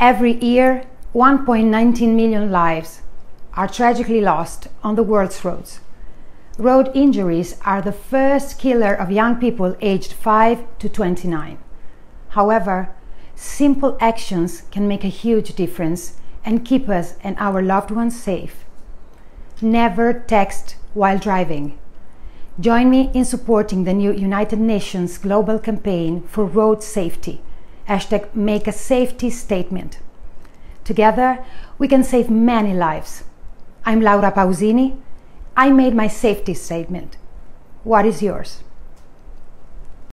Every year, 1.19 million lives are tragically lost on the world's roads. Road injuries are the first killer of young people aged 5 to 29. However, simple actions can make a huge difference and keep us and our loved ones safe. Never text while driving. Join me in supporting the new United Nations global campaign for road safety. Hashtag make a safety statement. Together, we can save many lives. I'm Laura Pausini. I made my safety statement. What is yours?